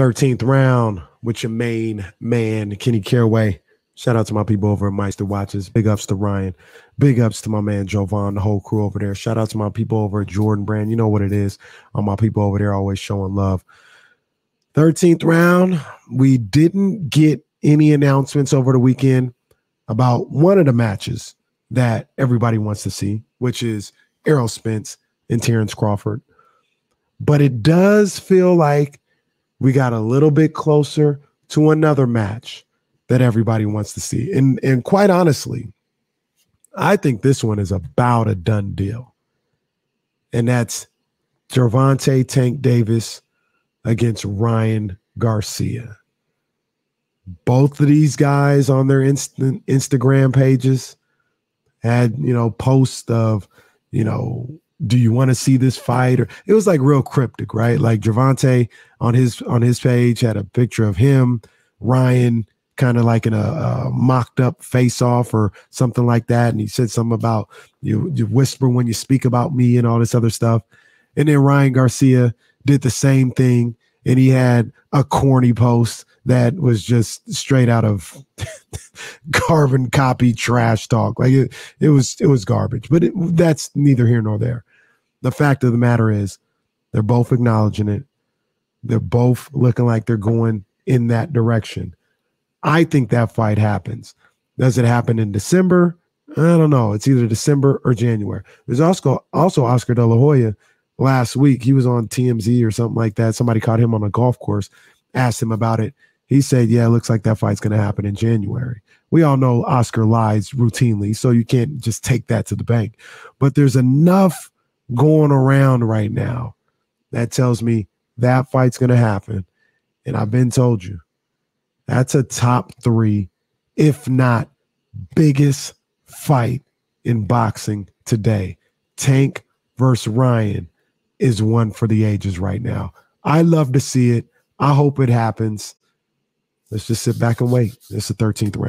13th round with your main man, Kenny Caraway. Shout out to my people over at Meister Watches. Big ups to Ryan. Big ups to my man Jovan, the whole crew over there. Shout out to my people over at Jordan Brand. You know what it is. All my people over there always showing love. 13th round, we didn't get any announcements over the weekend about one of the matches that everybody wants to see, which is Errol Spence and Terrence Crawford. But it does feel like we got a little bit closer to another match that everybody wants to see. And and quite honestly, I think this one is about a done deal. And that's Gervonta Tank Davis against Ryan Garcia. Both of these guys on their instant Instagram pages had, you know, posts of, you know, do you want to see this fight? Or it was like real cryptic, right? Like Gervonta on his on his page had a picture of him, Ryan, kind of like in a, a, mocked up face off or something like that. And he said something about you, you whisper when you speak about me and all this other stuff. And then Ryan Garcia did the same thing. And he had a corny post that was just straight out of carbon copy trash talk. Like it, it was, it was garbage, but it, that's neither here nor there. The fact of the matter is they're both acknowledging it. They're both looking like they're going in that direction. I think that fight happens. Does it happen in December? I don't know. It's either December or January. There's also also Oscar De La Hoya last week. He was on TMZ or something like that. Somebody caught him on a golf course, asked him about it. He said, "Yeah, it looks like that fight's going to happen in January." We all know Oscar lies routinely, so you can't just take that to the bank. But there's enough going around right now that tells me that fight's going to happen. And I've been told you that's a top three, if not biggest fight in boxing today. Tank versus Ryan is one for the ages right now. I love to see it. I hope it happens. Let's just sit back and wait. It's the 13th round.